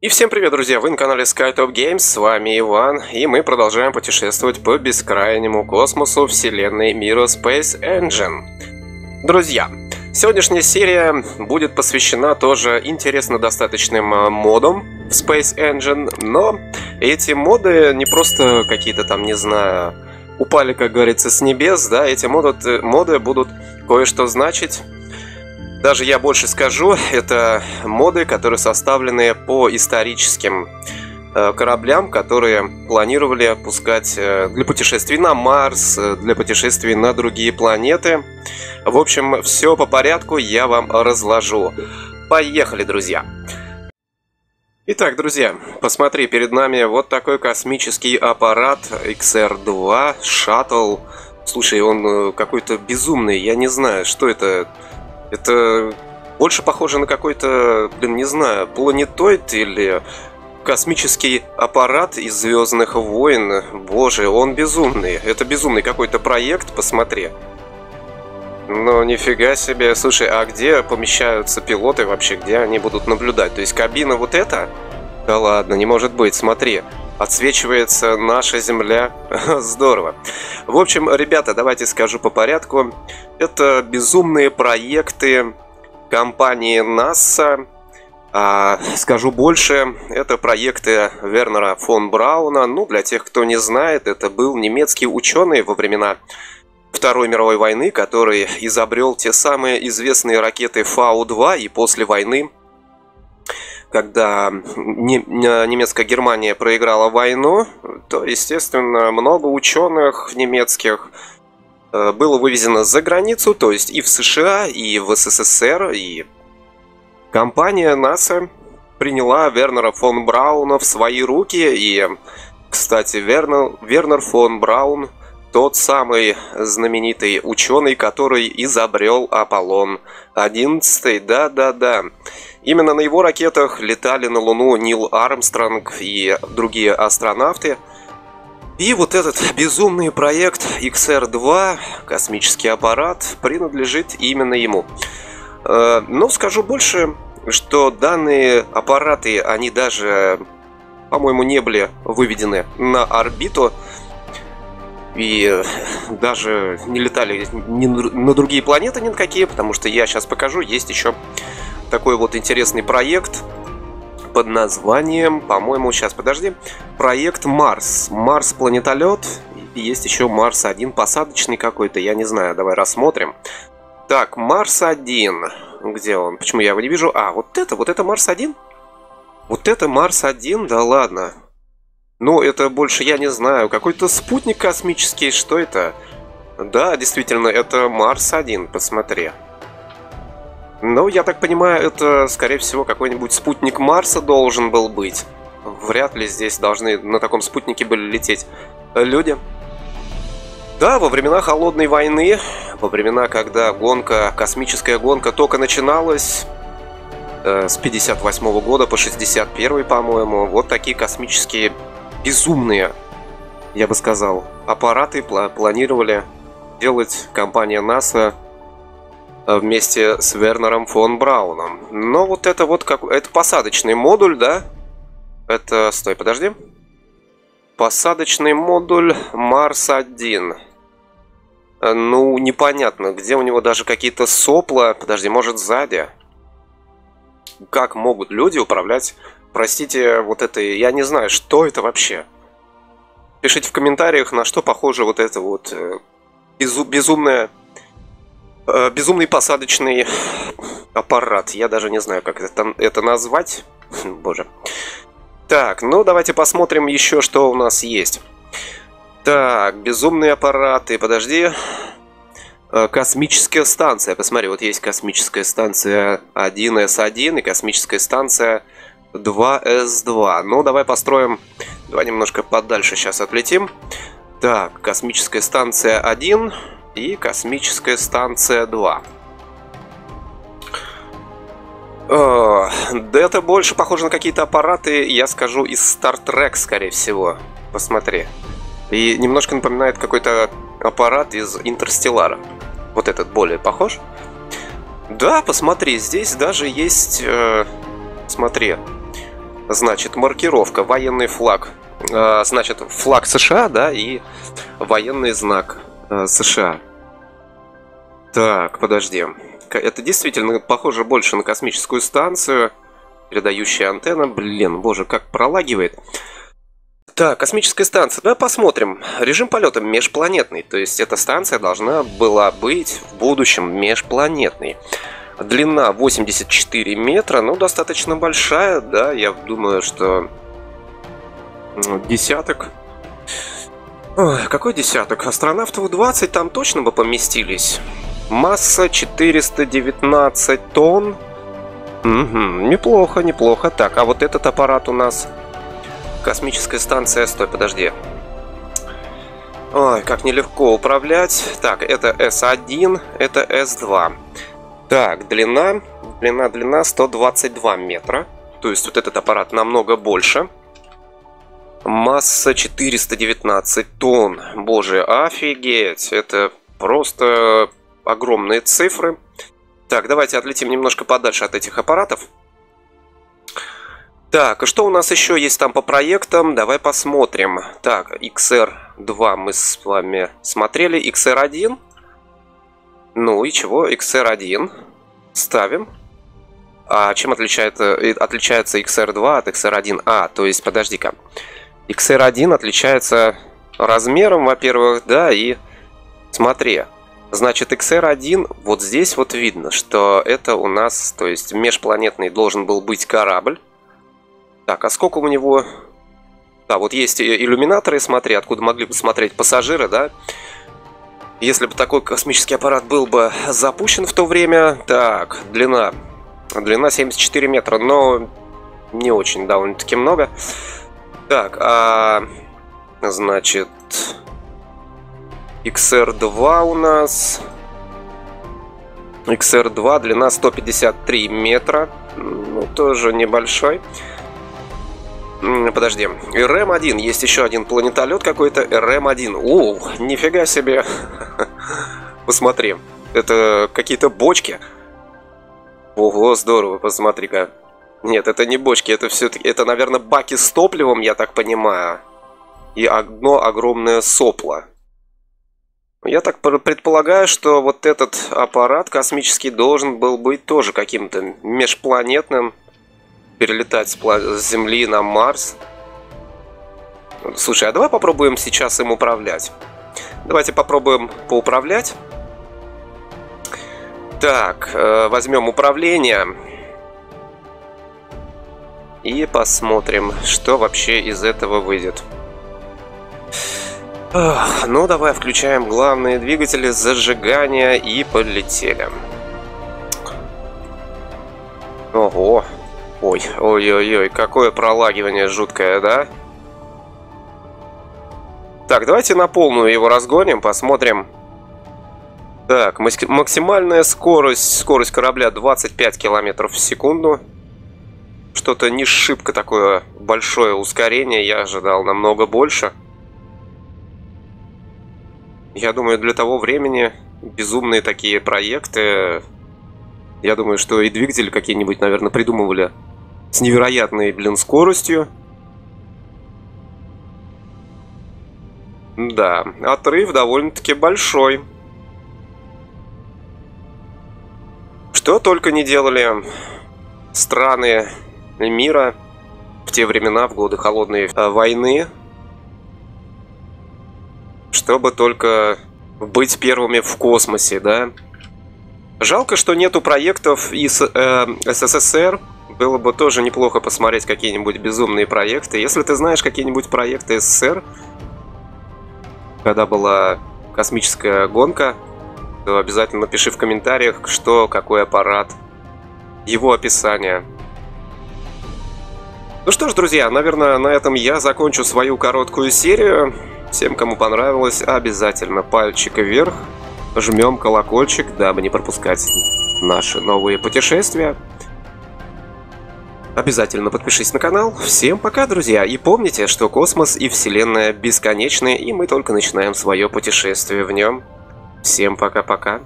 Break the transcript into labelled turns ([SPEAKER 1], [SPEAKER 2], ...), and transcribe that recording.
[SPEAKER 1] И всем привет, друзья! Вы на канале SkyTop Games, с вами Иван, и мы продолжаем путешествовать по бескрайнему космосу вселенной мира Space Engine. Друзья, сегодняшняя серия будет посвящена тоже интересно достаточным э, модам в Space Engine, но эти моды не просто какие-то там, не знаю, упали, как говорится, с небес, да, эти моды, моды будут кое-что значить даже я больше скажу, это моды, которые составлены по историческим э, кораблям, которые планировали пускать э, для путешествий на Марс, э, для путешествий на другие планеты. В общем, все по порядку я вам разложу. Поехали, друзья! Итак, друзья, посмотри, перед нами вот такой космический аппарат XR-2, шаттл. Слушай, он какой-то безумный, я не знаю, что это это больше похоже на какой-то, блин, не знаю, планетоид или космический аппарат из Звездных войн. Боже, он безумный. Это безумный какой-то проект, посмотри. Ну, нифига себе. Слушай, а где помещаются пилоты вообще? Где они будут наблюдать? То есть кабина вот эта? Да ладно, не может быть, смотри. Отсвечивается наша Земля. Здорово. В общем, ребята, давайте скажу по порядку. Это безумные проекты компании НАСА. А, скажу больше, это проекты Вернера фон Брауна. Ну, для тех, кто не знает, это был немецкий ученый во времена Второй мировой войны, который изобрел те самые известные ракеты Фау-2 и после войны когда немецкая Германия проиграла войну, то, естественно, много ученых немецких э, было вывезено за границу, то есть и в США, и в СССР, и компания НАСА приняла Вернера фон Брауна в свои руки, и, кстати, Вернер, Вернер фон Браун тот самый знаменитый ученый, который изобрел Аполлон 11. Да-да-да. Именно на его ракетах летали на Луну Нил Армстронг и другие астронавты. И вот этот безумный проект XR-2, космический аппарат, принадлежит именно ему. Э, но скажу больше, что данные аппараты, они даже, по-моему, не были выведены на орбиту и даже не летали ни на другие планеты ни на какие, потому что я сейчас покажу, есть еще такой вот интересный проект под названием, по-моему, сейчас, подожди, проект Марс. Марс планетолет, и есть еще Марс 1 посадочный какой-то, я не знаю, давай рассмотрим. Так, Марс 1, где он? Почему я его не вижу? А, вот это, вот это Марс 1? Вот это Марс 1, да ладно. Ну, это больше, я не знаю, какой-то спутник космический, что это? Да, действительно, это Марс 1, посмотри. Ну, я так понимаю, это, скорее всего, какой-нибудь спутник Марса должен был быть. Вряд ли здесь должны на таком спутнике были лететь люди. Да, во времена Холодной войны, во времена, когда гонка, космическая гонка только начиналась, э, с 58 -го года по 61 по-моему, вот такие космические безумные, я бы сказал, аппараты планировали делать компания НАСА вместе с Вернером фон Брауном. Но вот это вот как... Это посадочный модуль, да? Это... Стой, подожди. Посадочный модуль Марс-1. Ну, непонятно, где у него даже какие-то сопла. Подожди, может сзади? Как могут люди управлять, простите, вот это... Я не знаю, что это вообще? Пишите в комментариях, на что похоже вот это вот э, безу безумное Э, безумный посадочный аппарат. Я даже не знаю, как это, это назвать. Боже. Так, ну давайте посмотрим еще, что у нас есть. Так, безумные аппараты. Подожди. Э, космическая станция. Посмотри, вот есть космическая станция 1С1 и космическая станция 2С2. Ну, давай построим... Давай немножко подальше сейчас отлетим. Так, космическая станция 1 и космическая станция 2. О, да это больше похоже на какие-то аппараты, я скажу, из Star Trek, скорее всего. Посмотри. И немножко напоминает какой-то аппарат из Интерстеллара. Вот этот более похож. Да, посмотри, здесь даже есть... Э, смотри. Значит, маркировка, военный флаг. Э, значит, флаг США, да, и военный знак э, США. Так, подожди. Это действительно похоже больше на космическую станцию. Передающая антенна. Блин, боже, как пролагивает. Так, космическая станция. Давай посмотрим. Режим полета межпланетный. То есть эта станция должна была быть в будущем межпланетной. Длина 84 метра, ну, достаточно большая, да, я думаю, что десяток. Ой, какой десяток? Астронавтов 20 там точно бы поместились. Масса 419 тонн. Угу, неплохо, неплохо. Так, а вот этот аппарат у нас... Космическая станция... Стой, подожди. Ой, как нелегко управлять. Так, это S1, это S2. Так, длина... Длина, длина 122 метра. То есть вот этот аппарат намного больше. Масса 419 тонн. Боже, офигеть. Это просто огромные цифры. Так, давайте отлетим немножко подальше от этих аппаратов. Так, и что у нас еще есть там по проектам? Давай посмотрим. Так, XR2 мы с вами смотрели. XR1. Ну и чего? XR1. Ставим. А чем отличается, отличается XR2 от XR1? А, то есть, подожди-ка. XR1 отличается размером, во-первых, да, и смотри. Значит, XR1, вот здесь вот видно, что это у нас, то есть межпланетный должен был быть корабль. Так, а сколько у него... Да, вот есть иллюминаторы, смотри, откуда могли бы смотреть пассажиры, да? Если бы такой космический аппарат был бы запущен в то время... Так, длина. Длина 74 метра, но не очень довольно-таки много. Так, а... Значит... XR2 у нас... XR2, длина 153 метра. Ну, тоже небольшой. Подожди. РМ-1. Есть еще один планетолет какой-то. РМ-1. О, нифига себе. Посмотри. Это какие-то бочки. Ого, здорово, посмотри-ка. Нет, это не бочки, это все-таки, это, наверное, баки с топливом, я так понимаю. И одно огромное сопло. Я так предполагаю, что вот этот аппарат космический должен был быть тоже каким-то межпланетным. Перелетать с Земли на Марс. Слушай, а давай попробуем сейчас им управлять. Давайте попробуем поуправлять. Так, э, возьмем управление. И посмотрим, что вообще из этого выйдет. Ну, давай включаем главные двигатели зажигания и полетели. Ого. Ой, ой-ой-ой, какое пролагивание жуткое, да? Так, давайте на полную его разгоним, посмотрим. Так, максимальная скорость, скорость корабля 25 километров в секунду. Что-то не шибко такое большое ускорение, я ожидал намного больше. Я думаю, для того времени безумные такие проекты, я думаю, что и двигатели какие-нибудь, наверное, придумывали с невероятной, блин, скоростью. Да, отрыв довольно-таки большой. Что только не делали страны мира в те времена, в годы холодной э, войны, чтобы только быть первыми в космосе, да. Жалко, что нету проектов из э, СССР. Было бы тоже неплохо посмотреть какие-нибудь безумные проекты. Если ты знаешь какие-нибудь проекты СССР, когда была космическая гонка, то обязательно напиши в комментариях, что, какой аппарат, его описание. Ну что ж, друзья, наверное, на этом я закончу свою короткую серию. Всем, кому понравилось, обязательно пальчик вверх, жмем колокольчик, дабы не пропускать наши новые путешествия. Обязательно подпишись на канал. Всем пока, друзья. И помните, что космос и Вселенная бесконечны, и мы только начинаем свое путешествие в нем. Всем пока-пока.